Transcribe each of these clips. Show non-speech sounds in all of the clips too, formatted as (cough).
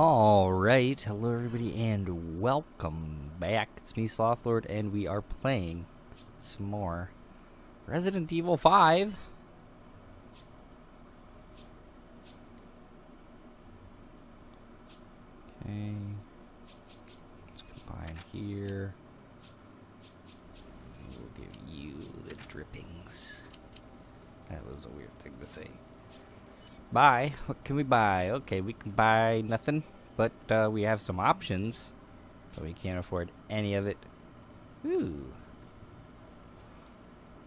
All right, hello everybody, and welcome back. It's me, Slothlord, and we are playing some more Resident Evil 5. Okay, let's combine here. We'll give you the drippings. That was a weird thing to say. Buy? What can we buy? Okay, we can buy nothing, but uh, we have some options. But we can't afford any of it. Ooh.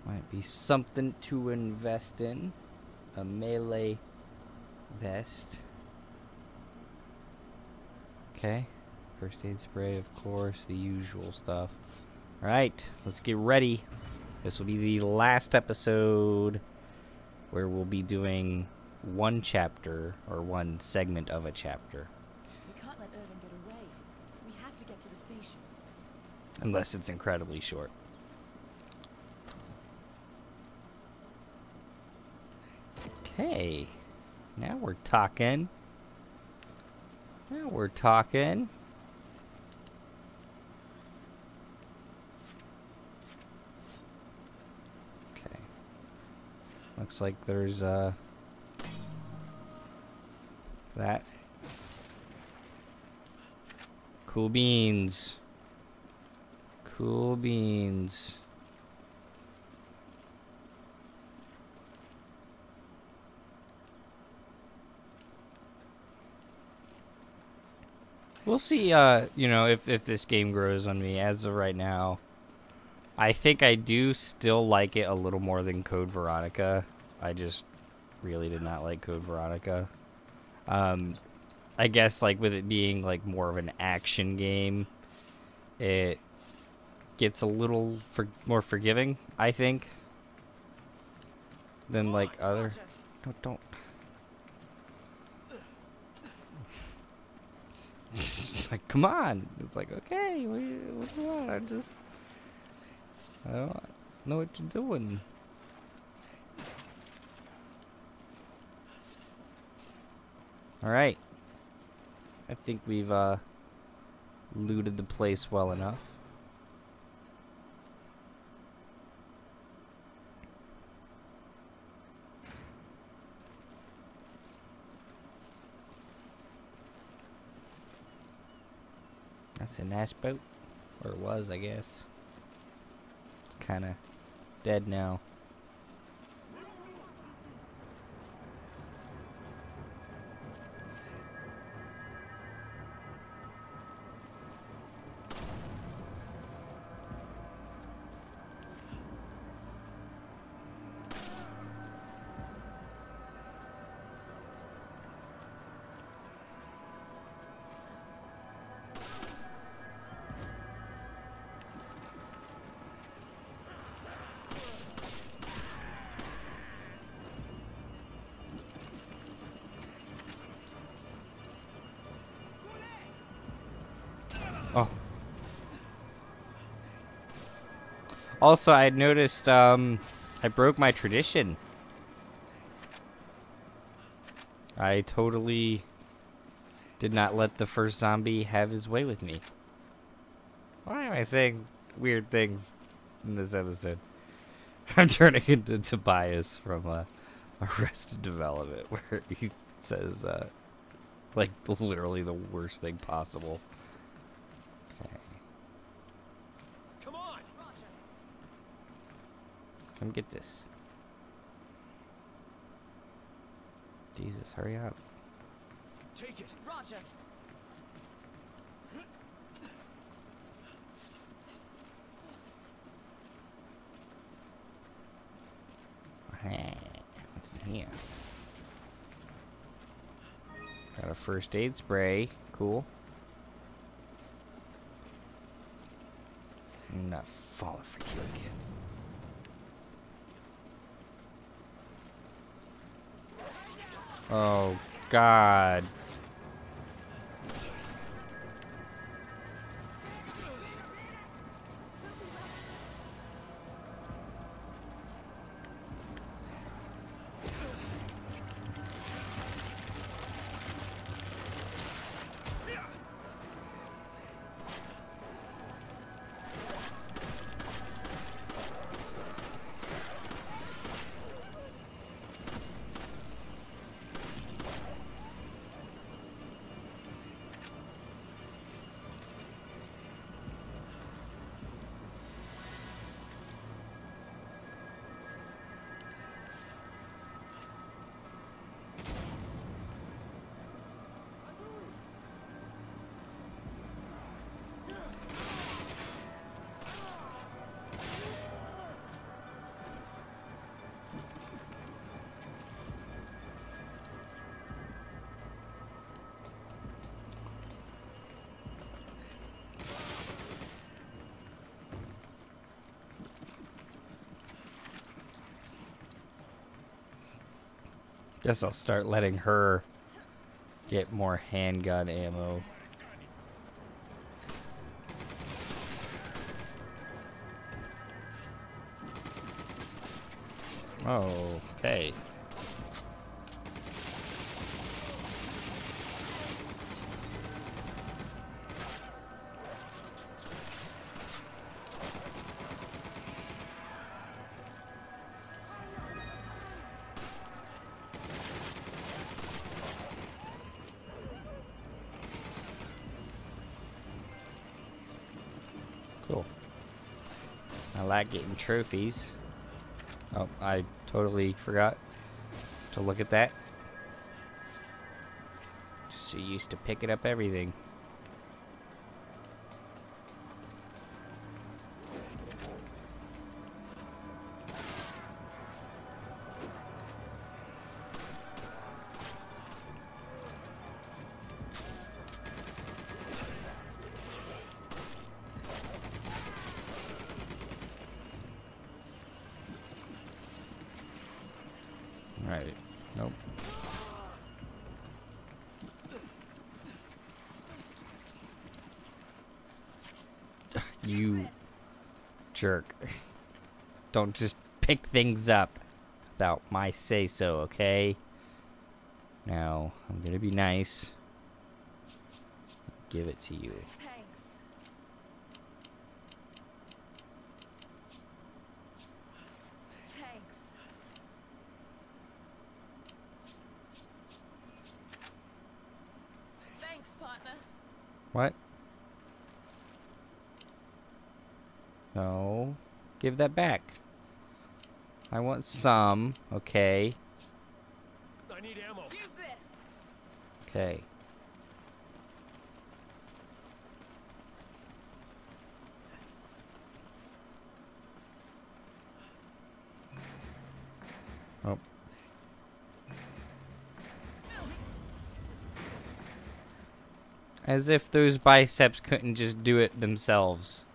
Might be something to invest in. A melee vest. Okay. First aid spray, of course, the usual stuff. Alright, let's get ready. This will be the last episode where we'll be doing one chapter or one segment of a chapter. We can't let Irving get away. We have to get to the station. Unless it's incredibly short. Okay. Now we're talking. Now we're talking. Okay. Looks like there's uh that. Cool beans. Cool beans. We'll see, uh, you know, if, if this game grows on me. As of right now, I think I do still like it a little more than Code Veronica. I just really did not like Code Veronica. Um, I guess, like, with it being, like, more of an action game, it gets a little for more forgiving, I think, than, like, other... Don't, don't. It's just like, come on. It's like, okay, what do you, what do you want? I just, I don't know what you're doing. All right. I think we've uh, looted the place well enough. That's a nice boat. Or it was, I guess. It's kind of dead now. Also, I noticed um, I broke my tradition. I totally did not let the first zombie have his way with me. Why am I saying weird things in this episode? (laughs) I'm turning into Tobias from uh, Arrested Development, (laughs) where he says, uh, like, literally the worst thing possible. Okay. Come on! Come get this. Jesus, hurry up. Take it! Roger. Hey, (sighs) What's in here? Got a first aid spray. Cool. I'm not falling for you again. Oh, God. Guess I'll start letting her get more handgun ammo. Okay. Like getting trophies. Oh, I totally forgot to look at that. Just so used to picking up everything. Jerk. (laughs) Don't just pick things up without my say so, okay? Now, I'm gonna be nice. Give it to you. Thanks. Thanks. Thanks, partner. What? No. Give that back. I want some, okay? I need ammo. Use this. Okay. Oh. As if those biceps couldn't just do it themselves.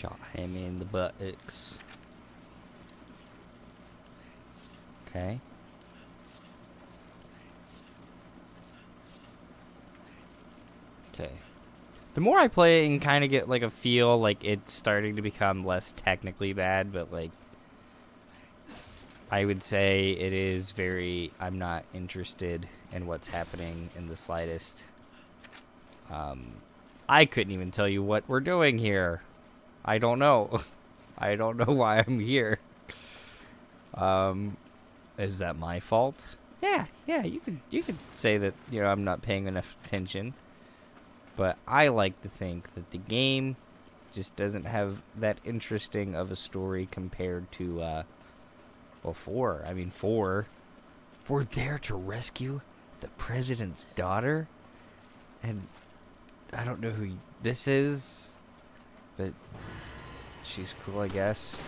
Shot him in the buttocks. Okay. Okay. The more I play it and kind of get like a feel like it's starting to become less technically bad, but like I would say it is very I'm not interested in what's happening in the slightest. Um I couldn't even tell you what we're doing here. I don't know. (laughs) I don't know why I'm here. Um, is that my fault? Yeah, yeah. You could you could say that you know I'm not paying enough attention, but I like to think that the game just doesn't have that interesting of a story compared to uh, well, four. I mean, four. We're there to rescue the president's daughter, and I don't know who this is, but she's cool, I guess.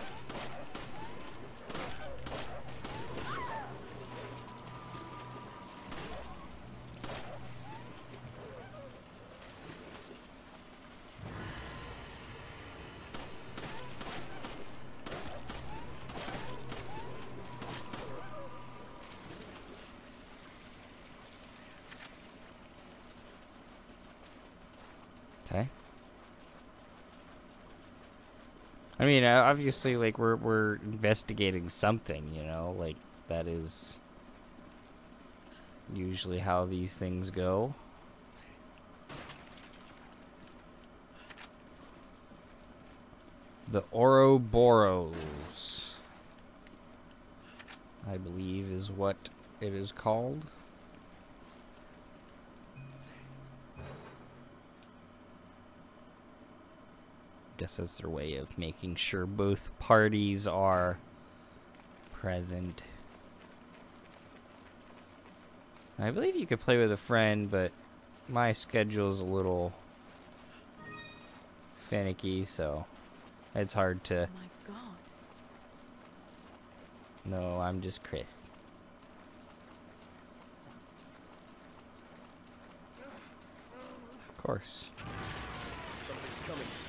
Mean, obviously, like we're we're investigating something, you know, like that is usually how these things go. The Ouroboros, I believe, is what it is called. Guess that's their way of making sure both parties are present. I believe you could play with a friend, but my schedule's a little finicky, so it's hard to. Oh my god. No, I'm just Chris. Of course. Something's coming.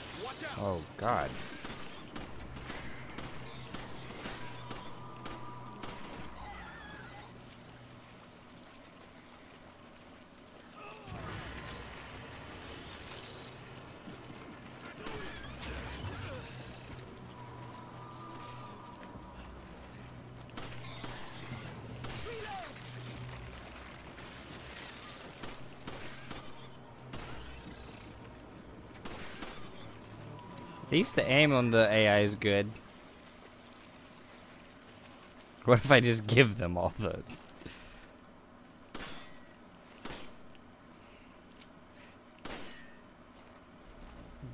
Oh, God. At least the aim on the AI is good. What if I just give them all the...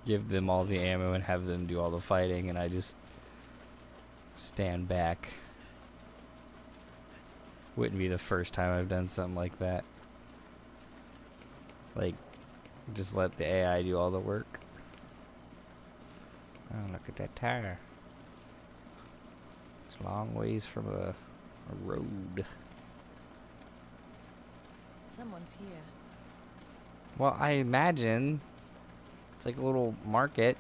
Give them all the ammo and have them do all the fighting and I just stand back. Wouldn't be the first time I've done something like that. Like, just let the AI do all the work. Oh, look at that tire. It's a long ways from a, a road. Someone's here. Well, I imagine it's like a little market.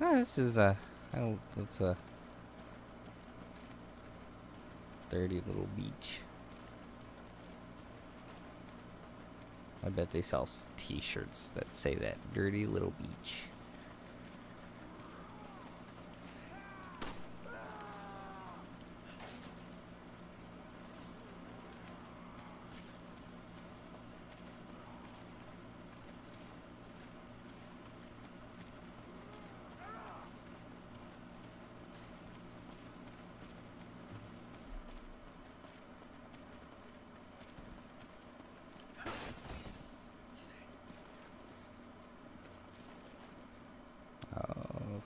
Ah, this is a, I don't, it's a dirty little beach. I bet they sell t-shirts that say that dirty little beach.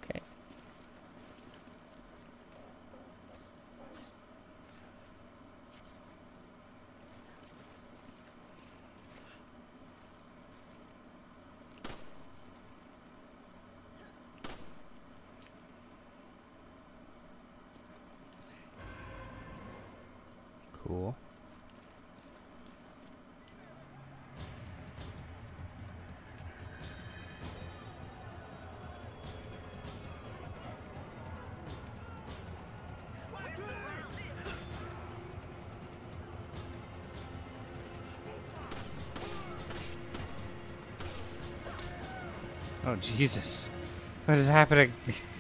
Okay. Cool. Oh Jesus! What is happening? (laughs)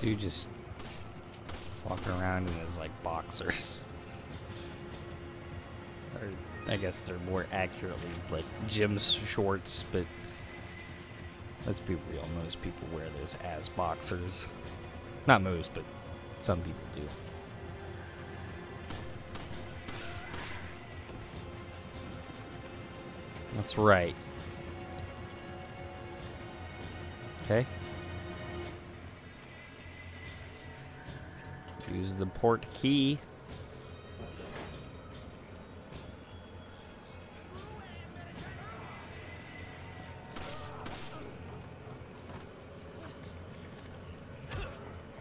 dude just walking around in his like boxers? (laughs) or I guess they're more accurately like gym shorts, but let's be real, most people wear those as boxers. Not most, but some people do. That's right. Okay. The port key.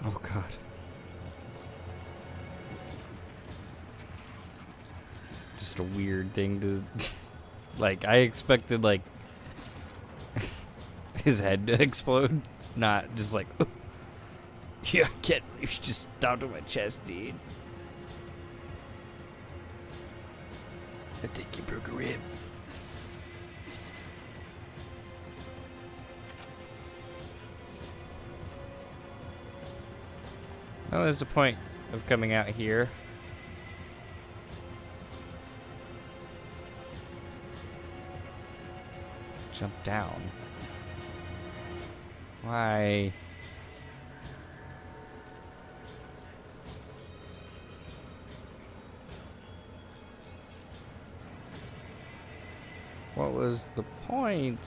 Oh god. Just a weird thing to (laughs) like I expected like (laughs) his head to (laughs) explode, not just like (laughs) yeah, can't believe you just down to my chest, dude. I think you broke a rib. Oh, there's a point of coming out here. Jump down. Why? Was the point?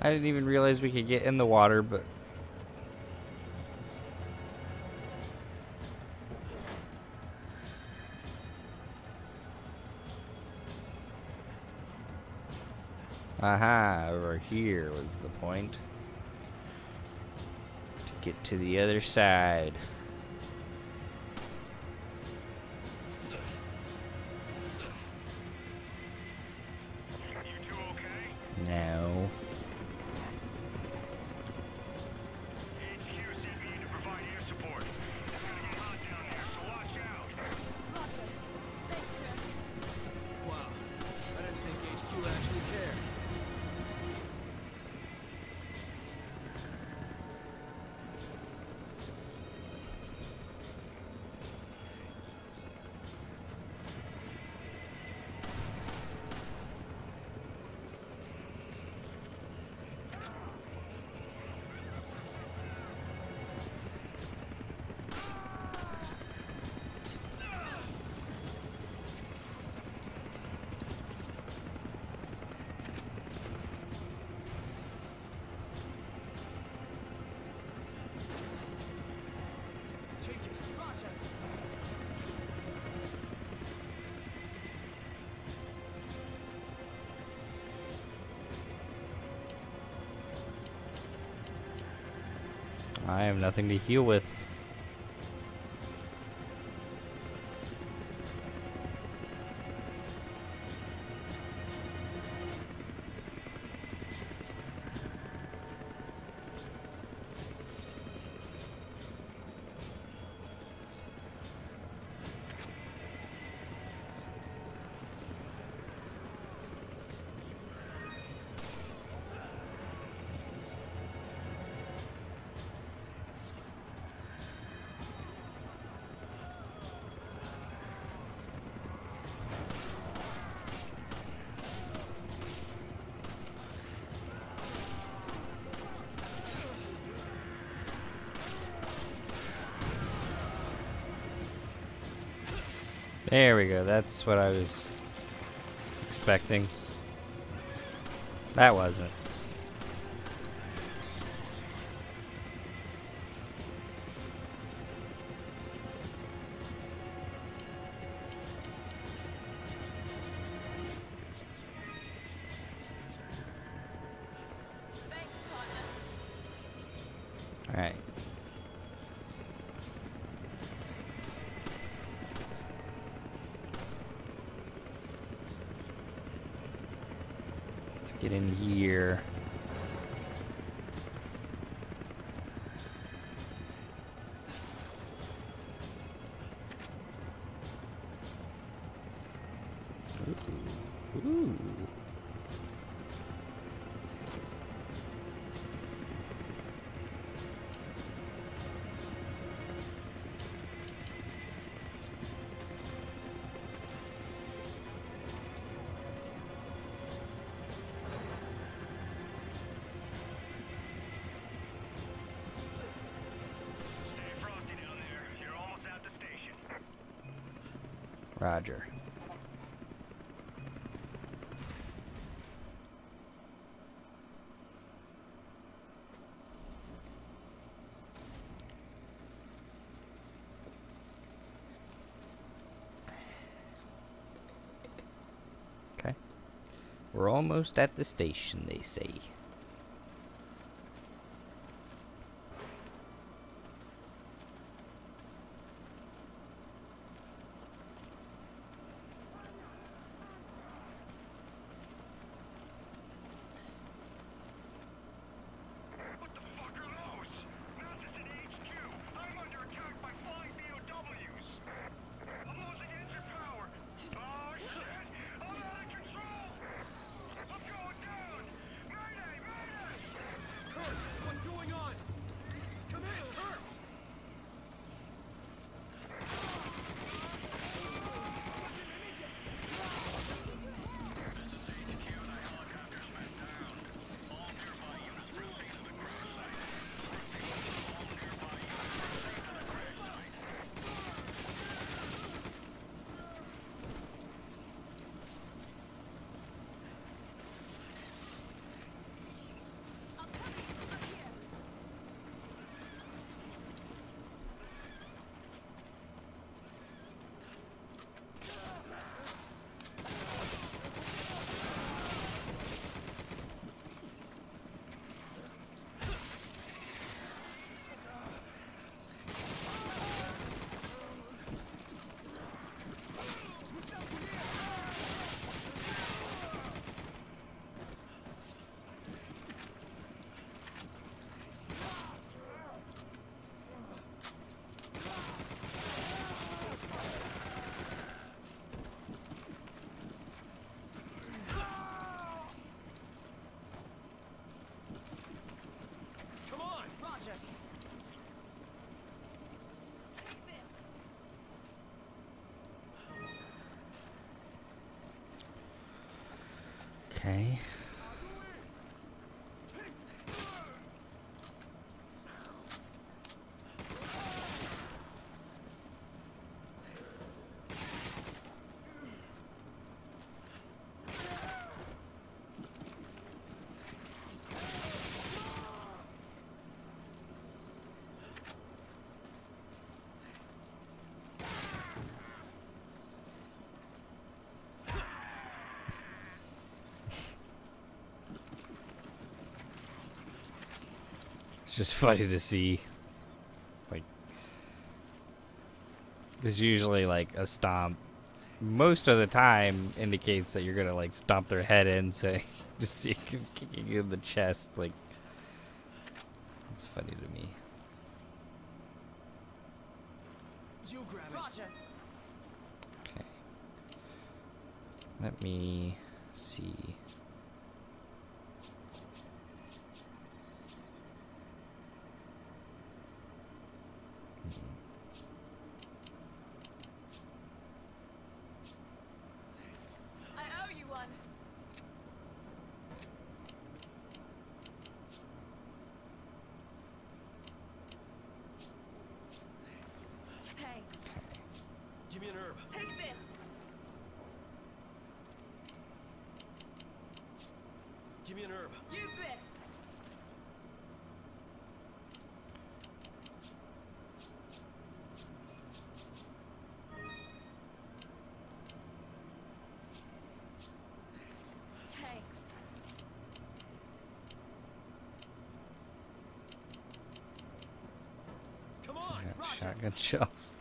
I didn't even realize we could get in the water, but Aha, over here was the point. To get to the other side. Nothing to heal with. There we go. That's what I was expecting. That wasn't. Get in here. Roger. Okay. We're almost at the station, they say. Okay. It's just (laughs) funny to see. Like, there's usually like a stomp. Most of the time indicates that you're gonna like stomp their head in, so (laughs) just see it (laughs) kicking you in the chest. Like, it's funny to me. You grab it. Roger. Okay. Let me see. I owe you one. Thanks. Give me an herb. Take this. Give me an herb. Use this. Thanks. Come on! I got Roger. Shotgun (laughs) shells.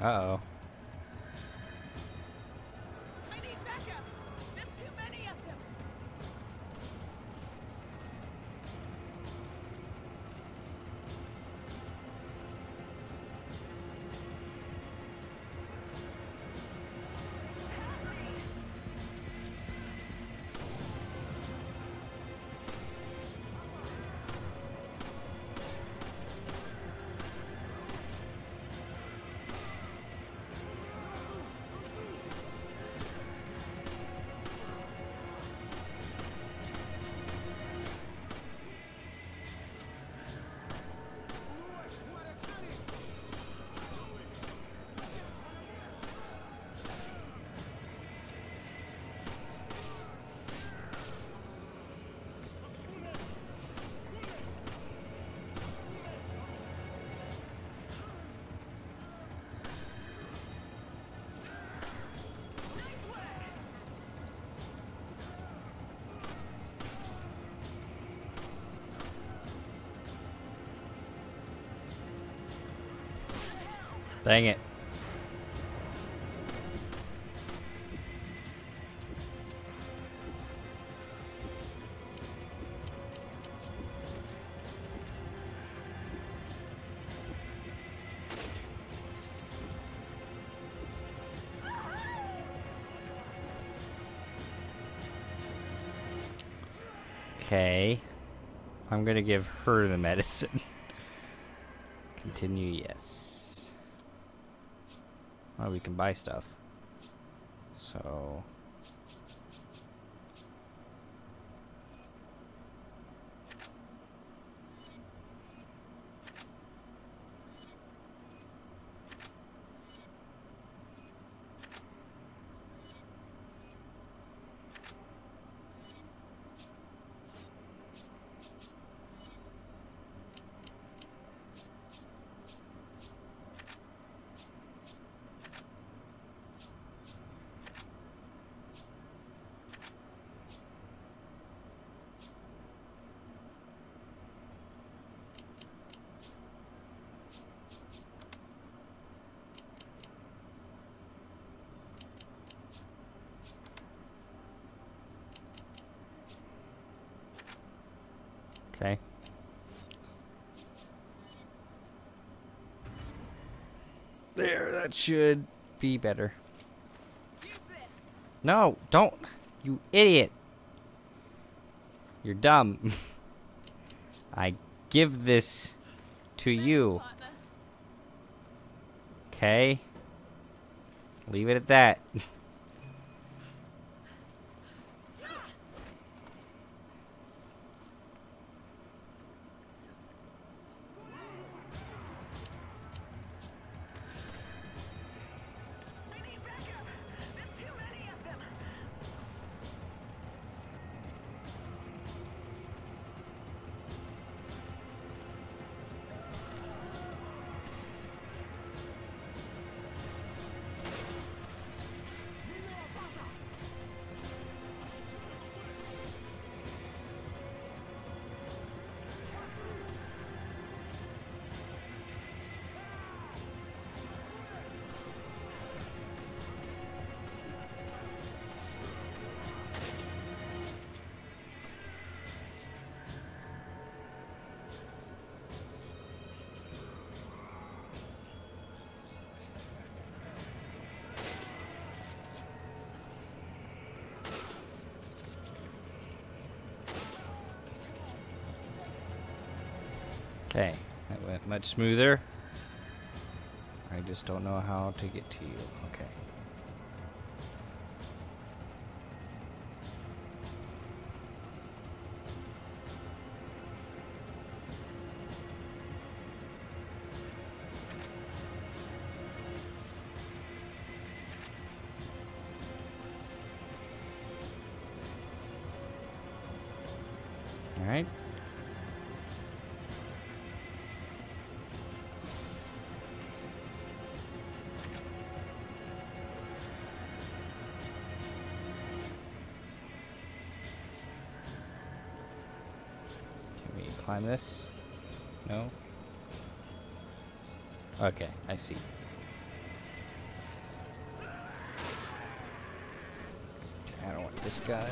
Uh oh. Dang it. Okay. I'm gonna give her the medicine. (laughs) Continue, yes. Oh, we can buy stuff. So. Okay. There, that should be better. No, don't. You idiot. You're dumb. (laughs) I give this to you. Okay? Leave it at that. (laughs) Okay, that went much smoother. I just don't know how to get to you. Okay. Climb this? No? Okay, I see. I don't want this gun.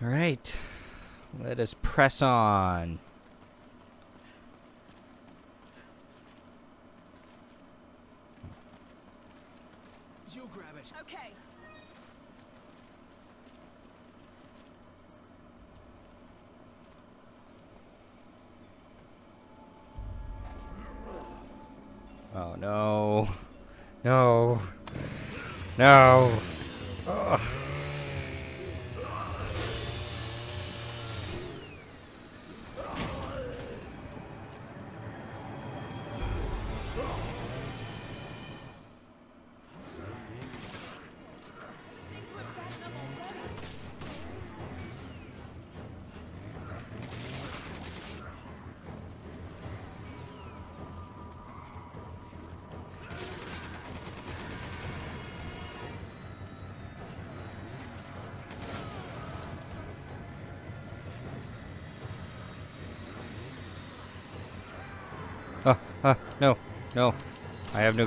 All right. Let us press on. You grab it. Okay. Oh no. (laughs) No. No.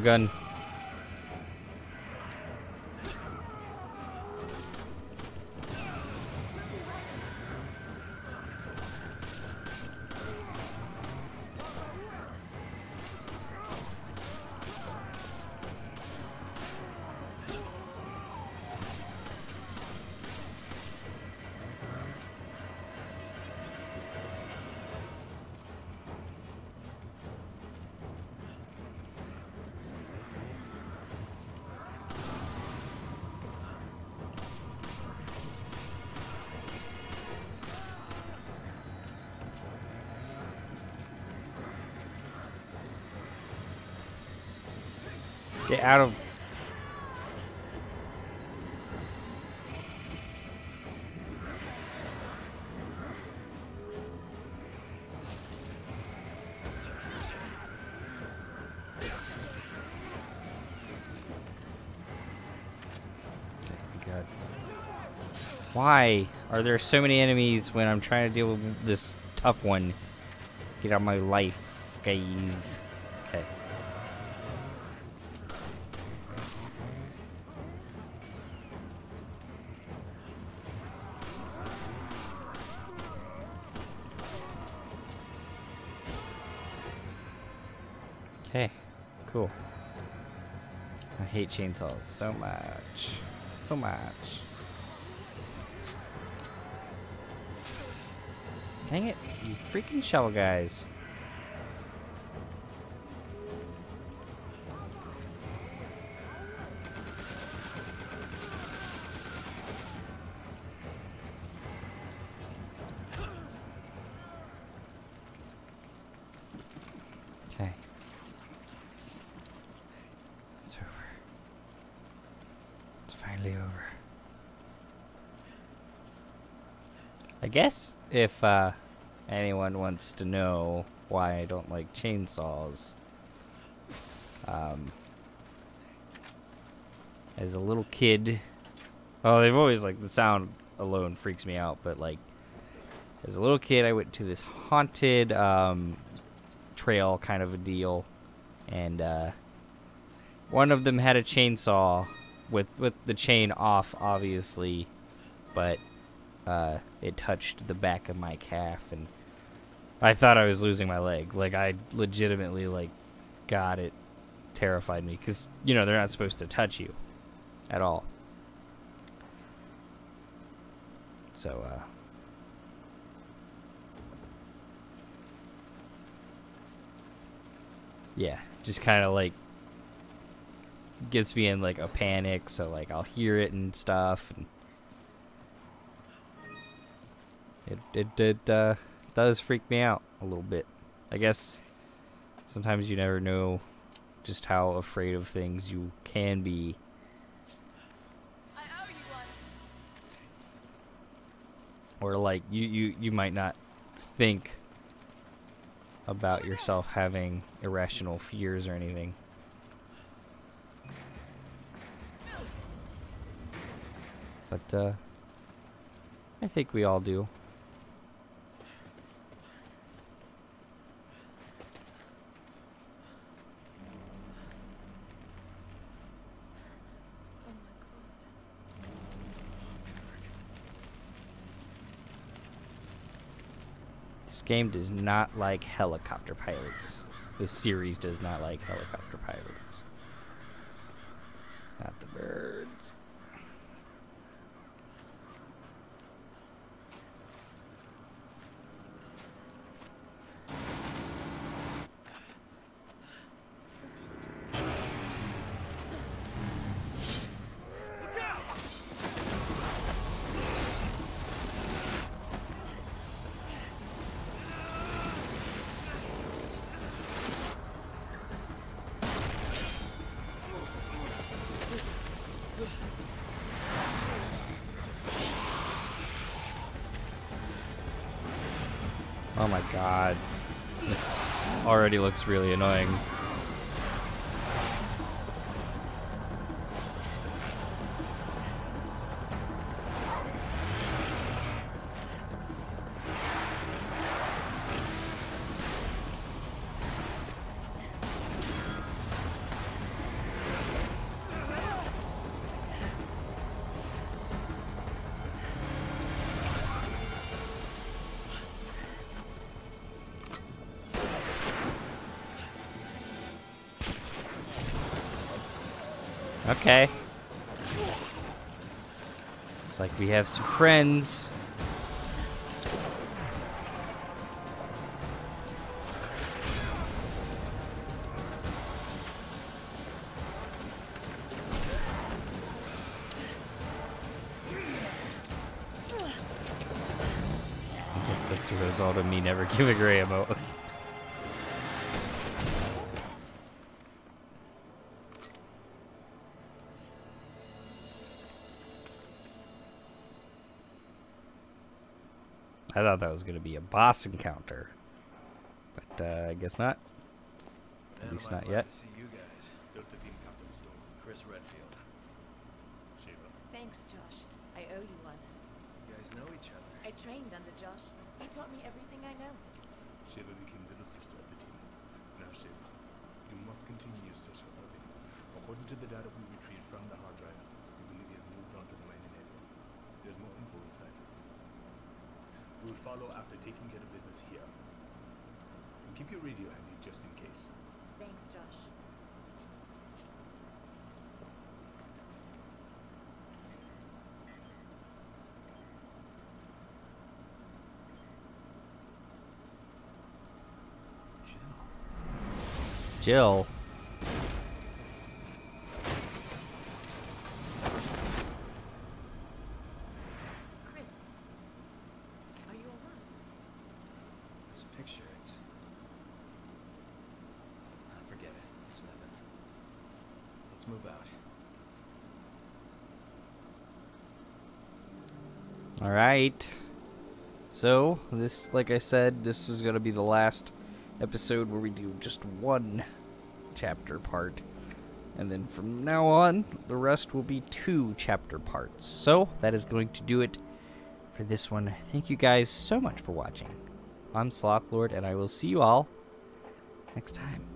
Gun. Get out of. God. Why are there so many enemies when I'm trying to deal with this tough one? Get out of my life, guys. Chainsaws so much. So much. Dang it, you freaking shovel guys. Guess if uh, anyone wants to know why I don't like chainsaws, um, as a little kid, well, they've always like the sound alone freaks me out, but like as a little kid, I went to this haunted um, trail kind of a deal, and uh, one of them had a chainsaw with with the chain off, obviously, but uh, it touched the back of my calf, and I thought I was losing my leg. Like I legitimately like, God, it terrified me because you know they're not supposed to touch you at all. So uh, yeah, just kind of like gets me in like a panic. So like I'll hear it and stuff, and it it uh, does freak me out a little bit. I guess sometimes you never know just how afraid of things you can be. Or like you you you might not think about yourself having irrational fears or anything. But uh I think we all do. Game does not like helicopter pilots. This series does not like helicopter pilots. Not the birds. Oh my god. This already looks really annoying. Okay. Looks like we have some friends. I guess that's a result of me never giving her ammo. I thought that was going to be a boss encounter. But uh, I guess not. At And least not yet. to see you guys. Delta Team Captain Stone, Chris Redfield. Sheva, Thanks, Josh. I owe you one. you guys know each other. I trained under Josh. He taught me everything I know. Sheva became little sister of the team. Now Sheva, you must continue your search for Irving. According to the data we retrieved from the hard drive, we believe he has moved on to the mining area. There's more info inside. We will follow after taking care of business here. And keep your radio handy just in case. Thanks, Josh. Jill. Chris. Are you alright? This picture, it's. Ah, forget it. It's nothing. Let's move out. All right. So, this, like I said, this is going to be the last episode where we do just one chapter part. And then from now on, the rest will be two chapter parts. So, that is going to do it for this one. Thank you guys so much for watching. I'm Slothlord, and I will see you all next time.